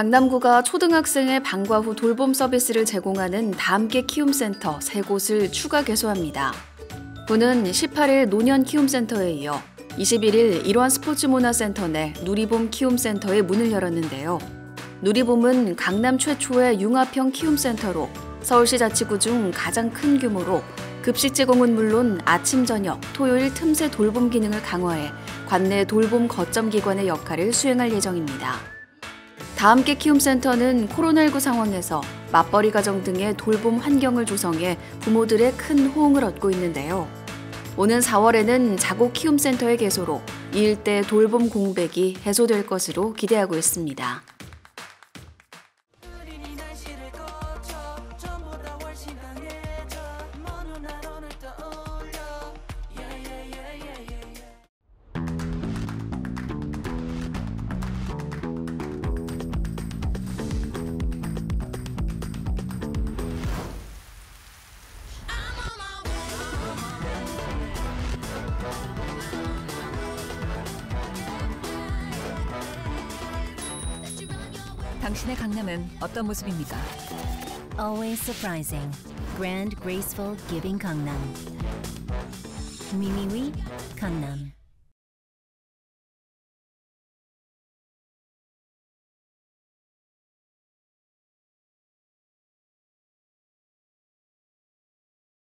강남구가 초등학생의 방과 후 돌봄 서비스를 제공하는 다함께 키움센터 세 곳을 추가 개소합니다. 구는 18일 노년 키움센터에 이어 21일 일원 스포츠문화센터 내 누리봄 키움센터의 문을 열었는데요. 누리봄은 강남 최초의 융합형 키움센터로 서울시 자치구 중 가장 큰 규모로 급식 제공은 물론 아침, 저녁, 토요일 틈새 돌봄 기능을 강화해 관내 돌봄 거점 기관의 역할을 수행할 예정입니다. 다함께 키움센터는 코로나19 상황에서 맞벌이 가정 등의 돌봄 환경을 조성해 부모들의 큰 호응을 얻고 있는데요. 오는 4월에는 자고 키움센터의 개소로 이 일대 돌봄 공백이 해소될 것으로 기대하고 있습니다. 당신의 강남은 어떤 모습입니까? Always surprising. Grand, graceful, giving Gangnam. Mimiwi, Gangnam.